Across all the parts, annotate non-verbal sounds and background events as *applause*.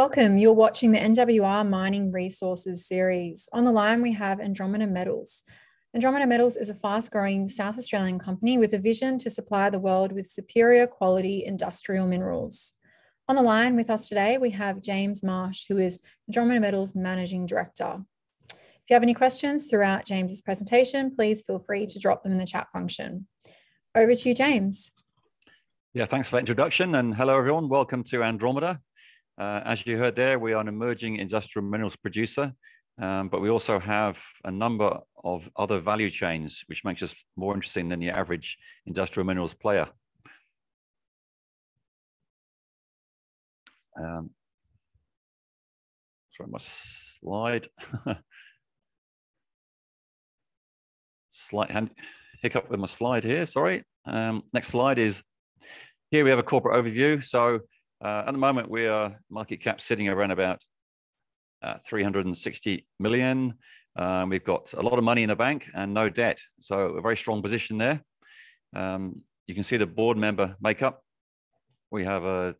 Welcome. You're watching the NWR Mining Resources series. On the line, we have Andromeda Metals. Andromeda Metals is a fast growing South Australian company with a vision to supply the world with superior quality industrial minerals. On the line with us today, we have James Marsh, who is Andromeda Metals Managing Director. If you have any questions throughout James's presentation, please feel free to drop them in the chat function. Over to you, James. Yeah, thanks for that introduction and hello everyone. Welcome to Andromeda. Uh, as you heard there, we are an emerging industrial minerals producer, um, but we also have a number of other value chains, which makes us more interesting than the average industrial minerals player. Um, sorry, my slide. *laughs* Slight hand, hiccup with my slide here, sorry. Um, next slide is, here we have a corporate overview. So at the moment, we are market cap sitting around about uh, 360 million. Um, we've got a lot of money in the bank and no debt. So a very strong position there. Um, you can see the board member makeup. We have a,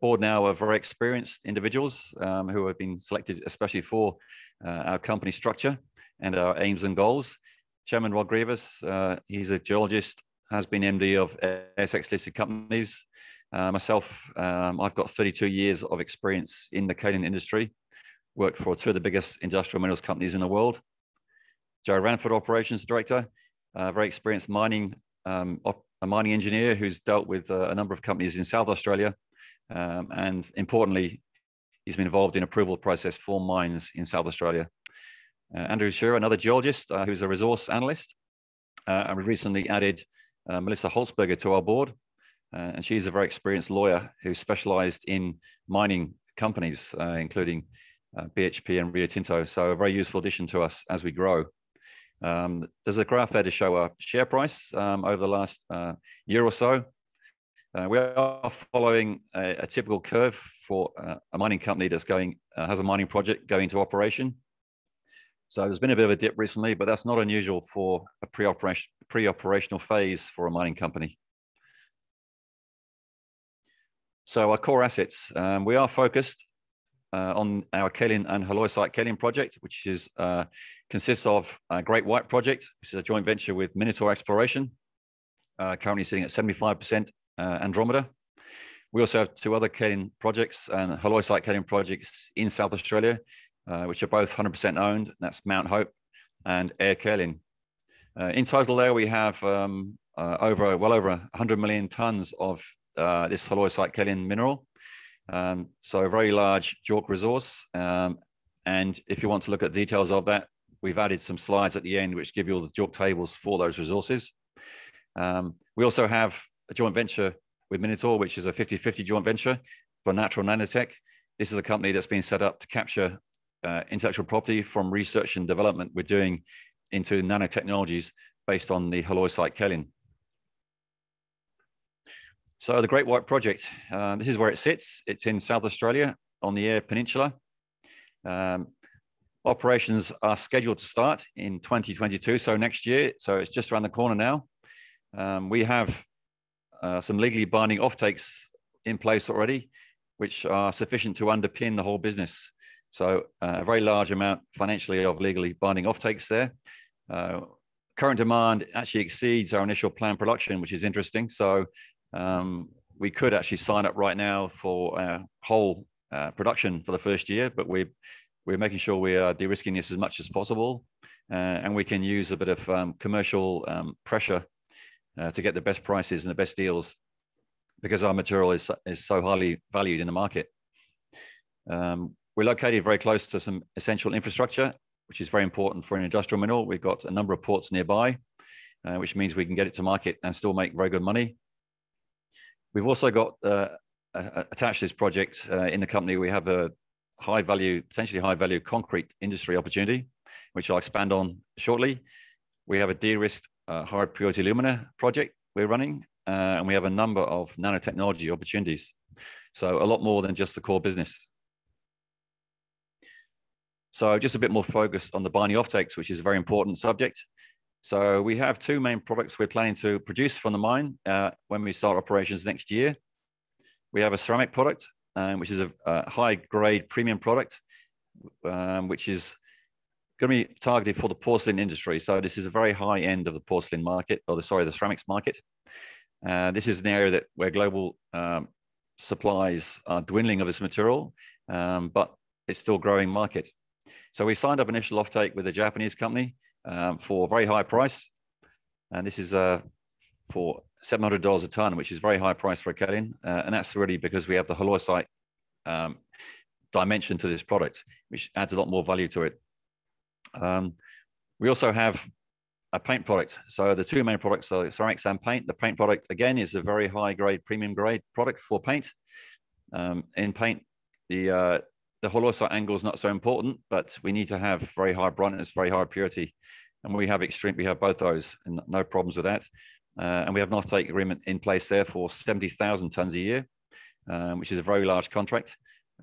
board now of very experienced individuals um, who have been selected especially for uh, our company structure and our aims and goals. Chairman Rhod Grivas, uh, he's a geologist, has been MD of ASX listed companies, uh, myself, um, I've got 32 years of experience in the kaolin industry, worked for two of the biggest industrial minerals companies in the world. Joe Ranford, Operations Director, uh, very experienced mining, um, a mining engineer who's dealt with uh, a number of companies in South Australia. Um, and importantly, he's been involved in approval process for mines in South Australia. Uh, Andrew Shearer, another geologist uh, who's a resource analyst. Uh, and we recently added Melissa Holzberger to our board, uh, and she's a very experienced lawyer who specialized in mining companies, uh, including uh, BHP and Rio Tinto. So a very useful addition to us as we grow. Um, there's a graph there to show our share price um, over the last uh, year or so. Uh, we are following a, a typical curve for a mining company that's going has a mining project going to operation. So there's been a bit of a dip recently, but that's not unusual for a pre-operation pre-operational phase for a mining company. So our core assets, um, we are focused uh, on our kaolin and halloysite kaolin project, which is uh, consists of a Great White project, which is a joint venture with Minotaur Exploration, uh, currently sitting at 75% uh, Andromeda. We also have two other kaolin projects and halloysite kaolin projects in South Australia, uh, which are both 100% owned. That's Mount Hope and Eyre Kaolin. Uh, in total, there we have um, over well over 100 million tons of uh, this halloysite kaolin mineral. Um, so a very large JORC resource. Um, and if you want to look at details of that, we've added some slides at the end which give you all the JORC tables for those resources. Um, we also have a joint venture with Minotaur, which is a 50-50 joint venture for Natural Nanotech. This is a company that's been set up to capture uh, intellectual property from research and development we're doing into nanotechnologies based on the halloysite kaolin. So the Great White Project, uh, this is where it sits. It's in South Australia on the Eyre Peninsula. Um, operations are scheduled to start in 2022, so next year. So it's just around the corner now. Um, we have uh, some legally binding offtakes in place already, which are sufficient to underpin the whole business. So uh, a very large amount financially of legally binding offtakes there. Uh, current demand actually exceeds our initial planned production, which is interesting. So um, we could actually sign up right now for our whole uh, production for the first year, but we're, we're making sure we are de-risking this as much as possible. Uh, and we can use a bit of um, commercial um, pressure uh, to get the best prices and the best deals because our material is, is so highly valued in the market. Um, we're located very close to some essential infrastructure, which is very important for an industrial mineral. We've got a number of ports nearby, uh, which means we can get it to market and still make very good money. We've also got uh, attached to this project uh, in the company, we have a high value, potentially high value concrete industry opportunity, which I'll expand on shortly. We have a de-risked uh, high purity alumina project we're running, uh, and we have a number of nanotechnology opportunities. So a lot more than just the core business. So just a bit more focused on the binding offtakes, which is a very important subject. So we have two main products we're planning to produce from the mine uh, when we start operations next year. We have a ceramic product, um, which is a, a, high grade premium product, um, which is going to be targeted for the porcelain industry. So this is a very high end of the porcelain market, or the sorry, the ceramics market. Uh, this is an area that where global um, supplies are dwindling of this material, um, but it's still growing market. So we signed up initial offtake with a Japanese company um, for very high price. And this is uh, for $700 a ton, which is very high price for a kaolin. Uh, and that's really because we have the halloysite um, dimension to this product, which adds a lot more value to it. Um, we also have a paint product. So the two main products are ceramics and paint. The paint product, again, is a very high grade, premium grade product for paint. Um, in paint, the uh, the halloysite angle is not so important, but we need to have very high brightness, very high purity. And we have extreme, we have both those and no problems with that. Uh, and we have an offtake agreement in place there for 70,000 tons a year, um, which is a very large contract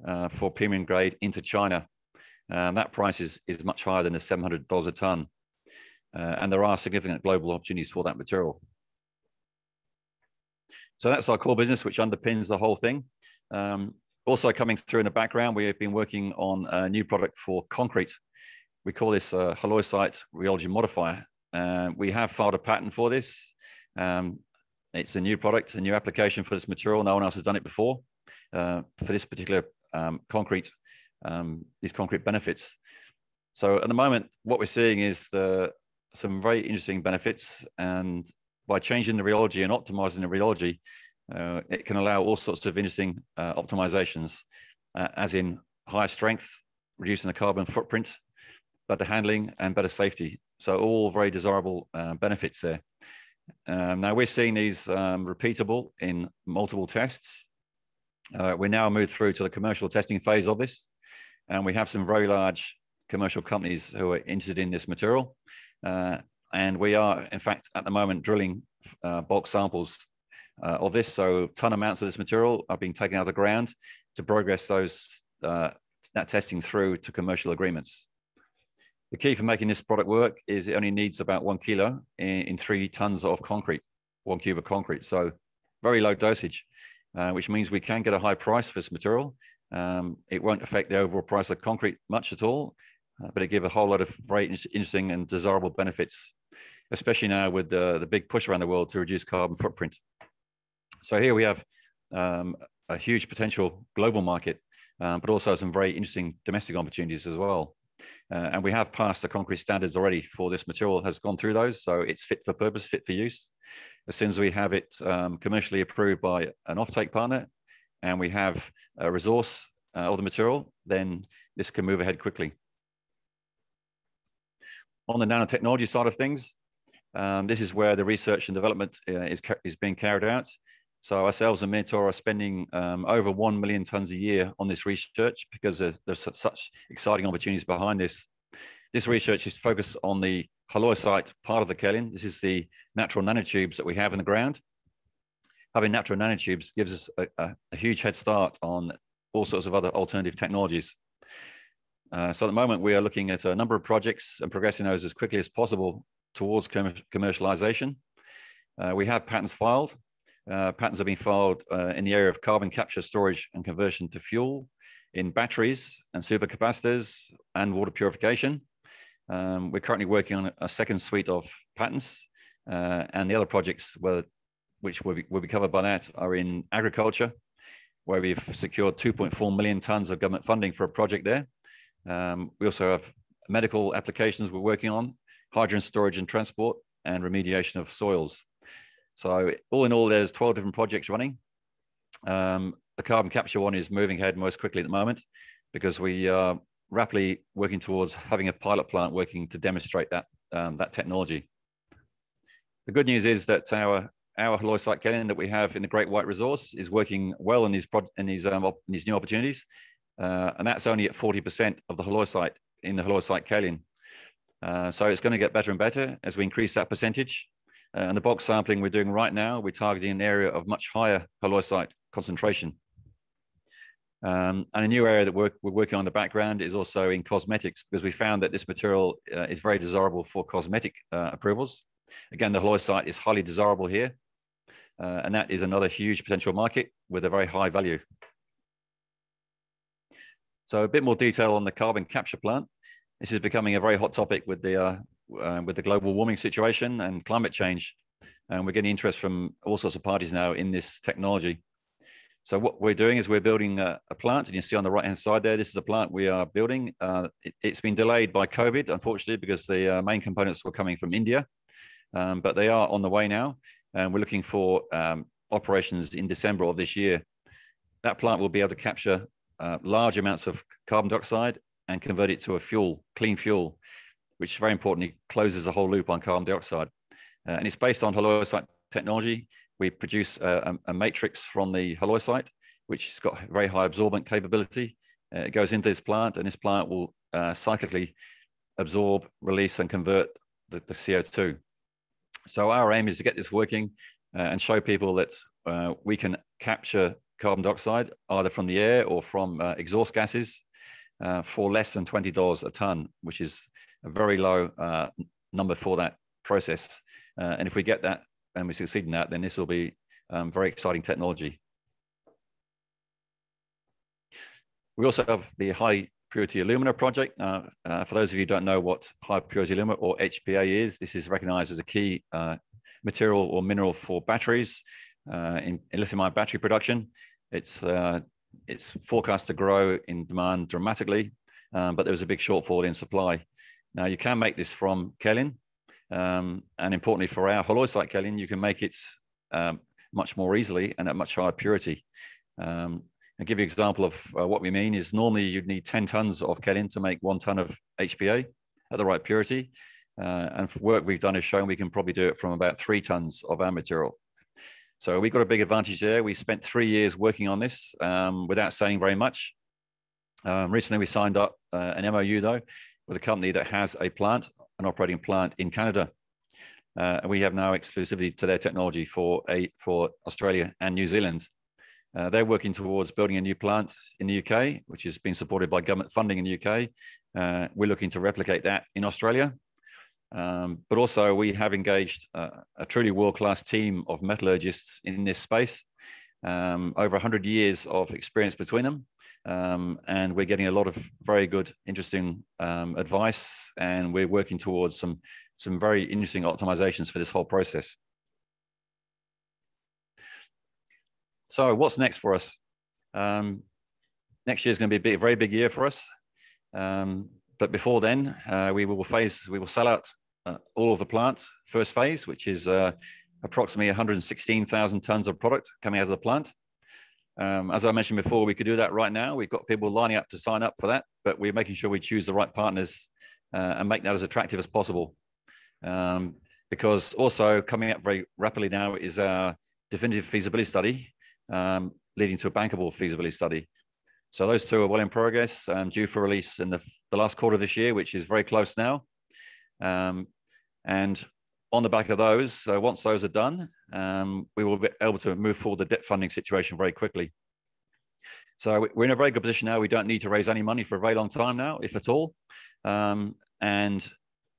uh, for premium grade into China. And that price is, is much higher than the $700 a ton. Uh, and there are significant global opportunities for that material. So that's our core business, which underpins the whole thing. Um, also coming through in the background, we have been working on a new product for concrete. We call this a halloysite rheology modifier. Uh, we have filed a patent for this. Um, it's a new product, a new application for this material. No one else has done it before uh, for this particular um, concrete, um, these concrete benefits. So at the moment, what we're seeing is the, some very interesting benefits. And by changing the rheology and optimizing the rheology, uh, it can allow all sorts of interesting uh, optimizations, uh, as in higher strength, reducing the carbon footprint, better handling, and better safety. So all very desirable uh, benefits there. Um, now we're seeing these um, repeatable in multiple tests. Uh, we now moved through to the commercial testing phase of this, and we have some very large commercial companies who are interested in this material. Uh, and we are, in fact, at the moment drilling bulk samples uh, of this. So ton amounts of this material are being taken out of the ground to progress those uh, that testing through to commercial agreements. The key for making this product work is it only needs about one kilo in, in three tons of concrete, one cube of concrete. So very low dosage, uh, which means we can get a high price for this material. Um, it won't affect the overall price of concrete much at all, uh, but it gives a whole lot of very interesting and desirable benefits, especially now with the, the big push around the world to reduce carbon footprint. So here we have um, a huge potential global market, um, but also some very interesting domestic opportunities as well. Uh, and we have passed the concrete standards already for this material has gone through those. So it's fit for purpose, fit for use. As soon as we have it um, commercially approved by an offtake partner and we have a resource uh, of the material, then this can move ahead quickly. On the nanotechnology side of things, um, this is where the research and development uh, is, is being carried out. So ourselves and Minotaur are spending um, over 1 million tons a year on this research because there's such exciting opportunities behind this. This research is focused on the halloysite part of the kaolin. This is the natural nanotubes that we have in the ground. Having natural nanotubes gives us a, a, a huge head start on all sorts of other alternative technologies. Uh, so at the moment, we are looking at a number of projects and progressing those as quickly as possible towards com commercialization. Uh, we have patents filed uh, patents have been filed uh, in the area of carbon capture, storage, and conversion to fuel in batteries and supercapacitors and water purification. Um, we're currently working on a second suite of patents, uh, and the other projects were, which will be, will be covered by that are in agriculture, where we've secured 2.4 million tons of government funding for a project there. Um, we also have medical applications we're working on, hydrogen storage and transport, and remediation of soils. So all in all, there's 12 different projects running. Um, the carbon capture one is moving ahead most quickly at the moment because we are rapidly working towards having a pilot plant working to demonstrate that, um, that technology. The good news is that our our halloysite kaolin that we have in the Great White Resource is working well in these in these um, in these new opportunities, uh, and that's only at 40% of the halloysite in the halloysite kaolin. Uh, so it's going to get better and better as we increase that percentage. Uh, and the bulk sampling we're doing right now, we're targeting an area of much higher halloysite concentration. Um, and a new area that we're, we're, working on in the background is also in cosmetics because we found that this material uh, is very desirable for cosmetic uh, approvals. Again, the halloysite is highly desirable here. Uh, and that is another huge potential market with a very high value. So a bit more detail on the carbon capture plant. This is becoming a very hot topic with the uh, with the global warming situation and climate change, and we're getting interest from all sorts of parties now in this technology. So what we're doing is we're building a, a plant, and you see on the right-hand side there, this is the plant we are building. Uh, it, has been delayed by COVID, unfortunately, because the uh, main components were coming from India, um, but they are on the way now, and we're looking for um, operations in December of this year. That plant will be able to capture uh, large amounts of carbon dioxide and convert it to a fuel, clean fuel, which very importantly closes the whole loop on carbon dioxide. Uh, and it's based on halloysite technology. We produce a, a, matrix from the halloysite, which has got very high absorbent capability. Uh, it goes into this plant, and this plant will uh, cyclically absorb, release, and convert the, the, CO2. So our aim is to get this working uh, and show people that uh, we can capture carbon dioxide either from the air or from uh, exhaust gases for less than $20 a ton, which is a very low number for that process. and if we get that and we succeed in that, then this will be um, very exciting technology. We also have the high purity alumina project. Uh, uh, for those of you who don't know what high purity alumina or HPA is, this is recognized as a key uh, material or mineral for batteries uh, in, in lithium ion battery production. It's, uh, it's forecast to grow in demand dramatically, um, but there was a big shortfall in supply. Now you can make this from kaolin, um, and importantly for our halloysite kaolin, you can make it um, much more easily and at much higher purity. Um, I'll give you an example of uh, what we mean is normally you'd need 10 tons of kaolin to make one ton of HPA at the right purity. Uh, and work we've done has shown we can probably do it from about three tons of our material. So we've got a big advantage there. We spent three years working on this um, without saying very much. Um, recently, we signed up uh, an MOU though with a company that has a plant, an operating plant in Canada. Uh, and we have now exclusivity to their technology for a for Australia and New Zealand. Uh, they're working towards building a new plant in the UK, which has been supported by government funding in the UK. Uh, we're looking to replicate that in Australia. Um, but also, we have engaged uh, a truly world-class team of metallurgists in this space, um, over 100 years of experience between them. Um, and we're getting a lot of very good, interesting um, advice, and we're working towards some, some very interesting optimizations for this whole process. So what's next for us? Um, next year is going to be a big, very big year for us. Um, but before then, uh, we will phase, we will sell out uh, all of the plant, first phase, which is uh, approximately 116,000 tons of product coming out of the plant. Um, as I mentioned before, we could do that right now. We've got people lining up to sign up for that, but we're making sure we choose the right partners uh, and make that as attractive as possible. Um, because also coming up very rapidly now is our definitive feasibility study, um, leading to a bankable feasibility study. So those two are well in progress, um, due for release in the, the last quarter of this year, which is very close now. Um, and on the back of those, so once those are done, um, we will be able to move forward the debt funding situation very quickly. So we're in a very good position now. We don't need to raise any money for a very long time now, if at all. Um, and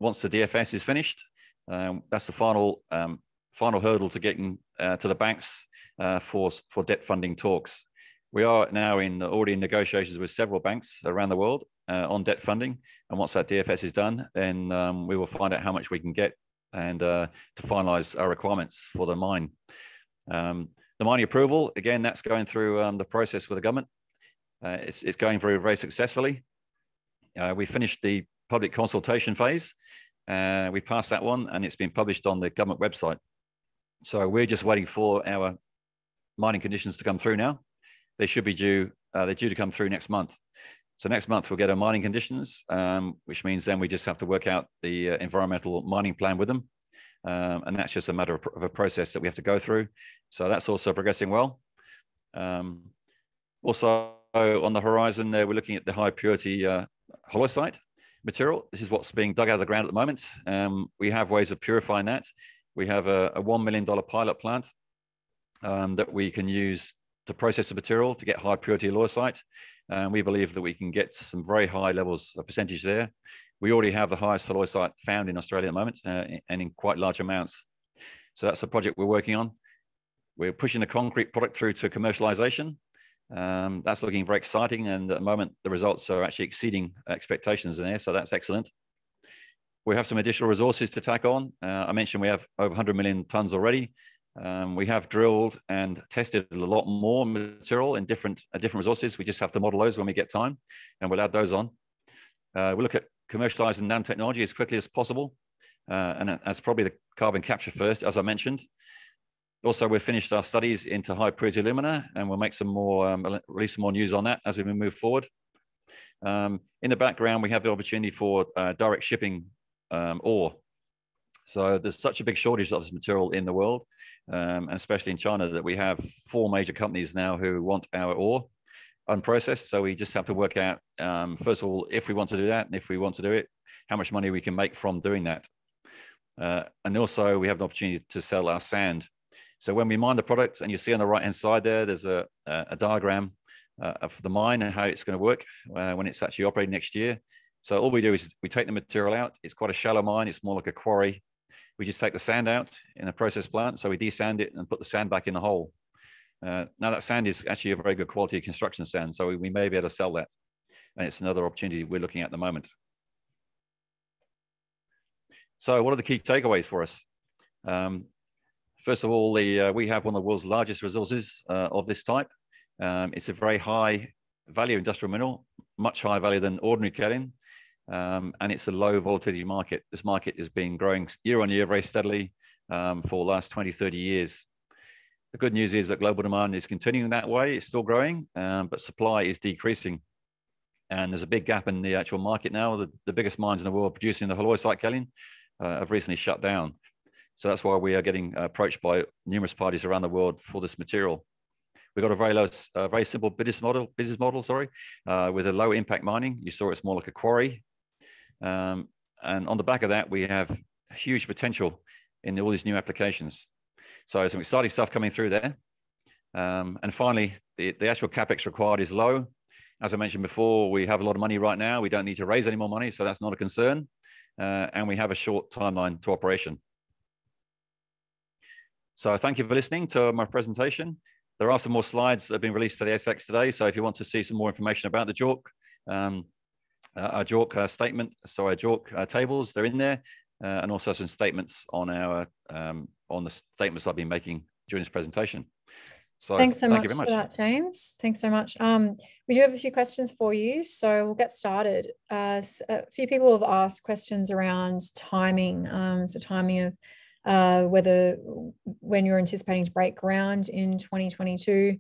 once the DFS is finished, um, that's the final um, final hurdle to getting uh, to the banks uh, for, for debt funding talks. We are now in already in negotiations with several banks around the world uh, on debt funding. And once that DFS is done, then um, we will find out how much we can get and uh, to finalize our requirements for the mine. Um, the mining approval, again, that's going through um, the process with the government. Uh, it's, it's, going very, very successfully. Uh, we finished the public consultation phase. Uh, we passed that one and it's been published on the government website. So we're just waiting for our mining conditions to come through now. They should be due, uh, they're due to come through next month. So next month we'll get our mining conditions, um, which means then we just have to work out the uh, environmental mining plan with them. Um, and that's just a matter of, of, a process that we have to go through. So that's also progressing well. Um, also on the horizon there, we're looking at the high purity uh, halloysite material. This is what's being dug out of the ground at the moment. Um, we have ways of purifying that. We have a, a $1 million pilot plant um, that we can use to process the material to get high purity halloysite. And we believe that we can get some very high levels of percentage there. We already have the highest halloysite found in Australia at the moment uh, and in quite large amounts. So that's a project we're working on. We're pushing the concrete product through to commercialization. Um, that's looking very exciting. And at the moment, the results are actually exceeding expectations in there. So that's excellent. We have some additional resources to tack on. Uh, I mentioned we have over 100 million tons already. Um, we have drilled and tested a lot more material in different uh, different resources. We just have to model those when we get time, and we'll add those on. Uh, we look at commercializing nanotechnology as quickly as possible, uh, and as probably the carbon capture first, as I mentioned. Also, we've finished our studies into high purity alumina, and we'll make some more um, release some more news on that as we move forward. Um, in the background, we have the opportunity for uh, direct shipping um, ore. So there's such a big shortage of this material in the world um, and especially in China, that we have four major companies now who want our ore unprocessed. So we just have to work out, um, first of all, if we want to do that, and if we want to do it, how much money we can make from doing that. Uh, and also, we have an opportunity to sell our sand. So when we mine the product, and you see on the right-hand side there, there's a, a diagram uh, of the mine and how it's going to work uh, when it's actually operating next year. So all we do is we take the material out. It's quite a shallow mine. It's more like a quarry we just take the sand out in a process plant. So we desand it and put the sand back in the hole. Uh, now that sand is actually a very good quality construction sand. So we, we may be able to sell that. And it's another opportunity we're looking at at the moment. So what are the key takeaways for us? Um, first of all, the, uh, we have one of the world's largest resources uh, of this type. Um, it's a very high value industrial mineral, much higher value than ordinary kaolin um, and it's a low volatility market. This market has been growing year on year very steadily um, for the last 20, 30 years. The good news is that global demand is continuing that way. It's still growing, um, but supply is decreasing. And there's a big gap in the actual market now. The, the biggest mines in the world producing the halloysite kaolin uh, have recently shut down. So that's why we are getting approached by numerous parties around the world for this material. We've got a very low, uh, very simple business model, business model, sorry, uh, with a low impact mining. You saw it's more like a quarry um, and on the back of that, we have huge potential in all these new applications. So some exciting stuff coming through there. Um, and finally, the, the actual capex required is low. As I mentioned before, we have a lot of money right now. We don't need to raise any more money, so that's not a concern. Uh, and we have a short timeline to operation. So thank you for listening to my presentation. There are some more slides that have been released to the ASX today. So if you want to see some more information about the JORC, um, our JORC uh, statement, so our JORC uh, tables, they're in there, and also some statements on our um, on the statements I've been making during this presentation. So thanks so thank much, much, for that, James. Thanks so much. Um, we do have a few questions for you, so we'll get started. Uh, a few people have asked questions around timing, um, so timing of uh, whether when you're anticipating to break ground in 2022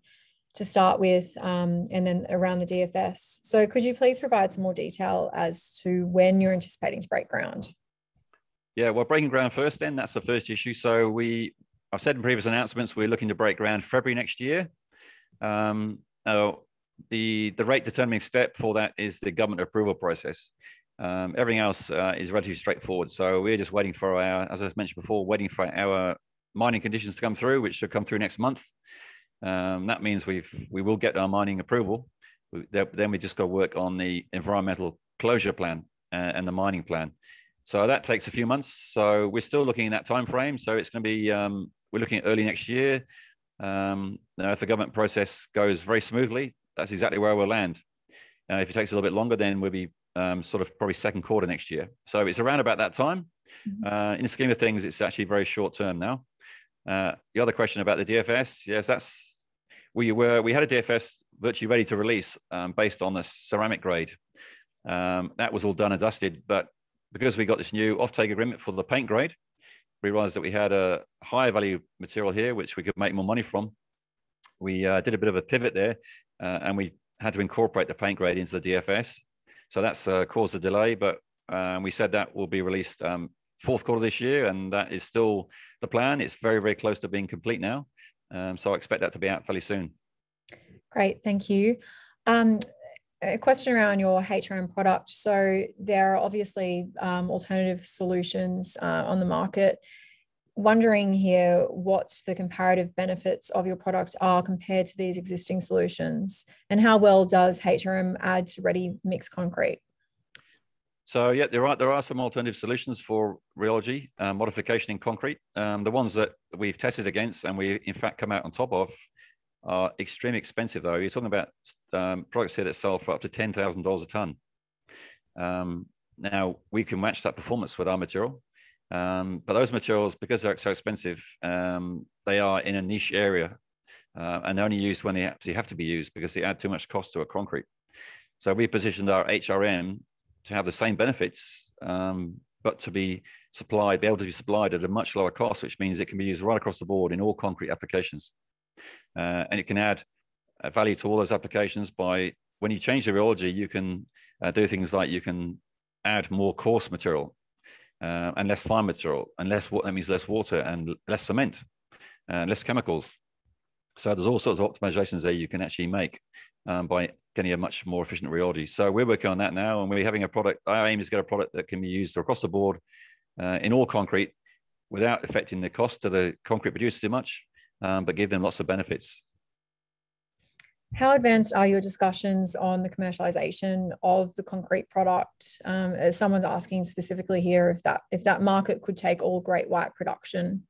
to start with, um, and then around the DFS. So could you please provide some more detail as to when you're anticipating to break ground? Yeah, well, breaking ground first then, that's the first issue. So we, I've said in previous announcements, we're looking to break ground February next year. Um, now, the, the rate determining step for that is the government approval process. Um, everything else uh, is relatively straightforward. So we're just waiting for our, as I mentioned before, waiting for our mining conditions to come through, which should come through next month. Um, that means we've we will get our mining approval. Then we just got to work on the environmental closure plan uh, and the mining plan. So that takes a few months. So we're still looking in that time frame. So it's going to be um, we're looking at early next year. Um, now, if the government process goes very smoothly, that's exactly where we'll land. Uh, if it takes a little bit longer, then we'll be um, sort of probably second quarter next year. So it's around about that time. Mm-hmm. Uh, in the scheme of things, it's actually very short term now. Uh, the other question about the DFS, yes, that's we were we had a DFS virtually ready to release um, based on the ceramic grade. Um, that was all done and dusted, but because we got this new offtake agreement for the paint grade, we realized that we had a higher value material here, which we could make more money from. We uh, did a bit of a pivot there, uh, and we had to incorporate the paint grade into the DFS. So that's uh, caused a delay, but um, we said that will be released um, fourth quarter this year, and that is still the plan. It's very, very close to being complete now. Um, so I expect that to be out fairly soon. Great, thank you. Um, a question around your HRM product. So there are obviously um, alternative solutions uh, on the market. Wondering here what the comparative benefits of your product are compared to these existing solutions, and how well does HRM add to ready mix concrete? So yeah, there are there are some alternative solutions for rheology uh, modification in concrete. Um, the ones that we've tested against and we in fact come out on top of are extremely expensive, though. You're talking about um, products here that sell for up to ten thousand dollars a ton. Um, now we can match that performance with our material, um, but those materials, because they're so expensive, um, they are in a niche area, uh, and only used when they actually have to be used because they add too much cost to a concrete. So we positioned our HRM to have the same benefits, um, but to be supplied, be able to be supplied at a much lower cost, which means it can be used right across the board in all concrete applications. Uh, and it can add uh, value to all those applications by when you change the rheology, you can uh, do things like you can add more coarse material uh, and less fine material, and less that means less water and less cement and less chemicals. So there's all sorts of optimizations there you can actually make um, by getting a much more efficient rheology. So we're working on that now, and we're having a product. Our aim is to get a product that can be used across the board uh, in all concrete without affecting the cost to the concrete producer too much, um, but give them lots of benefits. How advanced are your discussions on the commercialization of the concrete product? Um, someone's asking specifically here, if that if that market could take all Great White production.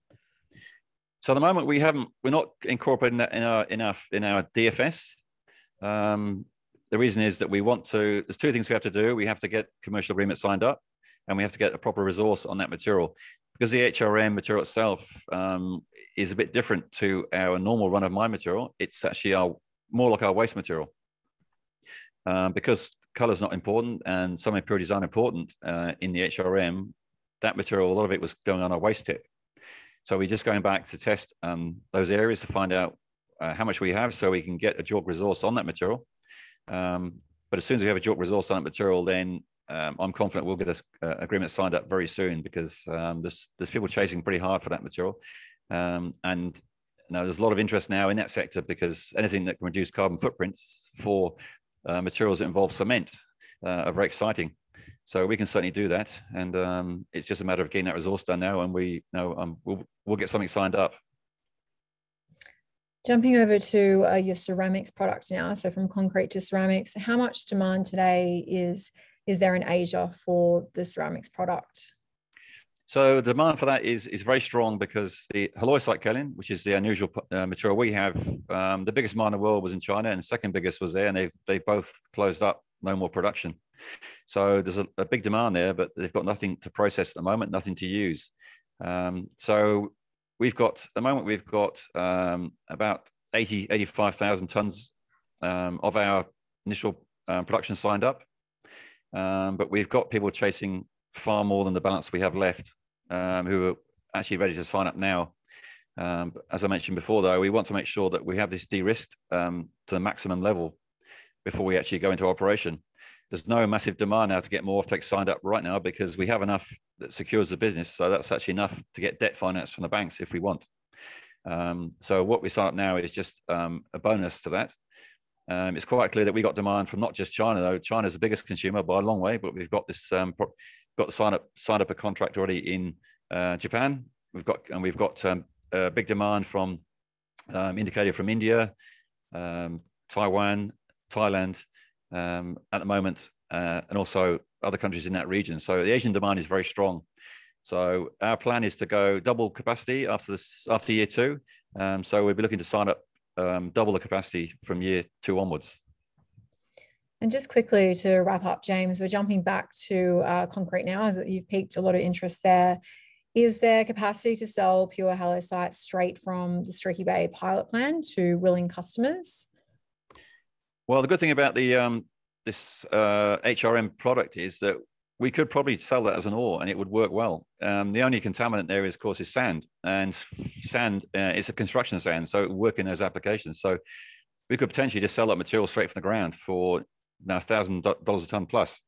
So at the moment, we haven't. We're not incorporating that in our in our in our DFS. Um, the reason is that we want to. There's two things we have to do. We have to get commercial agreement signed up, and we have to get a proper resource on that material because the HRM material itself um, is a bit different to our normal run of mine material. It's actually our more like our waste material. Um, because color is not important and some impurities aren't important uh, in the HRM, that material, a lot of it was going on our waste tip. So we're just going back to test um, those areas to find out uh, how much we have so we can get a JORC resource on that material. Um, but as soon as we have a JORC resource on that material, then um, I'm confident we'll get this uh, agreement signed up very soon because um, there's, there's people chasing pretty hard for that material. Um, and now, there's a lot of interest now in that sector because anything that can reduce carbon footprints for uh, materials that involve cement uh, are very exciting. So we can certainly do that, and um, it's just a matter of getting that resource done now, and we you know um, we'll we'll get something signed up. Jumping over to uh, your ceramics product now, so from concrete to ceramics, how much demand today is is there in Asia for the ceramics product? So the demand for that is is very strong because the halloysite kaolin, which is the unusual uh, material we have, um, the biggest mine in the world was in China, and the second biggest was there, and they've they both closed up, no more production. So there's a, a, big demand there, but they've got nothing to process at the moment, nothing to use. Um, so we've got at the moment we've got um, about 80 85,000 tons um, of our initial um, production signed up, um, but we've got people chasing far more than the balance we have left um, who are actually ready to sign up now. As I mentioned before, though, we want to make sure that we have this de-risked to the maximum level before we actually go into operation. There's no massive demand now to get more offtake signed up right now because we have enough that secures the business. So that's actually enough to get debt finance from the banks if we want. Um, so what we sign up now is just um, a bonus to that. Um, it's quite clear that we got demand from not just China, though. China's the biggest consumer by a long way, but we've got this um, got to sign up signed up a contract already in uh, Japan. We've got and we've got um, a big demand from um, indicated from India, um, Taiwan, Thailand um, at the moment, uh, and also other countries in that region. So the Asian demand is very strong. So our plan is to go double capacity after this after year two. Um, so we'll be looking to sign up um, double the capacity from year two onwards. And just quickly to wrap up, James, we're jumping back to uh, concrete now, as you've piqued a lot of interest there. Is there capacity to sell pure halloysite straight from the Streaky Bay pilot plan to willing customers? Well, the good thing about the um, this uh, HRM product is that we could probably sell that as an ore and it would work well. Um, the only contaminant there is, of course, is sand, and sand uh, is a construction sand, so it would work in those applications. So we could potentially just sell that material straight from the ground for now thousand dollars a ton plus,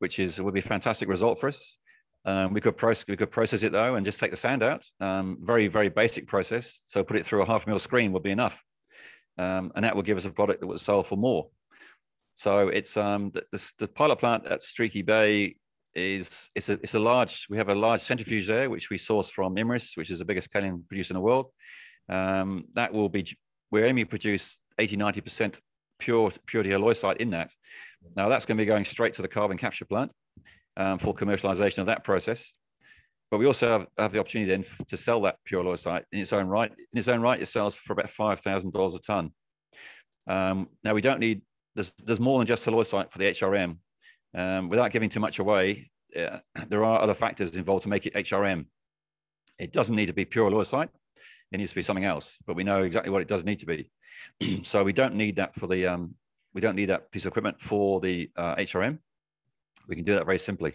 which is would be a fantastic result for us. Um, we could process we could process it though and just take the sand out. Um, very very basic process. So put it through a half mil screen would be enough, um, and that will give us a product that would sell for more. So it's um, the, the, the pilot plant at Streaky Bay is it's a it's a large we have a large centrifuge there which we source from Imerys, which is the biggest kaolin producer in the world. Um, that will be we're aiming to produce 80 90 percent pure purity halloysite in that. Now that's going to be going straight to the carbon capture plant um, for commercialization of that process. But we also have, have the opportunity then to sell that pure halloysite in its own right. In its own right, it sells for about five thousand dollars a ton. Um, now we don't need there's there's more than just halloysite for the HRM. Um, without giving too much away, uh, there are other factors involved to make it HRM. It doesn't need to be pure halloysite. It needs to be something else, but we know exactly what it does need to be. *clears throat* so we don't need that for the um, we don't need that piece of equipment for the uh, HRM. We can do that very simply.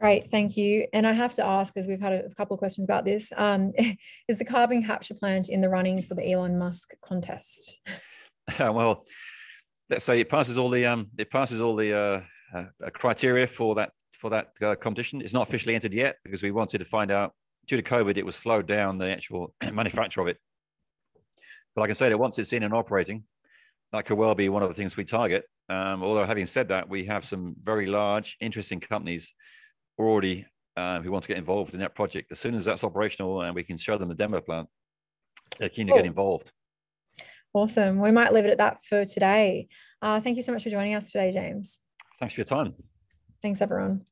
Great, thank you. And I have to ask, because we've had a couple of questions about this, um, *laughs* is the carbon capture plant in the running for the Elon Musk contest? *laughs* well, let's say it passes all the um, it passes all the uh, uh, criteria for that for that uh, competition. It's not officially entered yet because we wanted to find out. Due to COVID, it was slowed down the actual *clears throat* manufacture of it. But I can say that once it's in and operating, that could well be one of the things we target. Um, although having said that, we have some very large, interesting companies already uh, who want to get involved in that project. As soon as that's operational and we can show them the demo plant, they're keen to get involved. Awesome. We might leave it at that for today. Uh, thank you so much for joining us today, James. Thanks for your time. Thanks, everyone.